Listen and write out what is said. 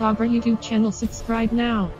Our YouTube channel subscribe now.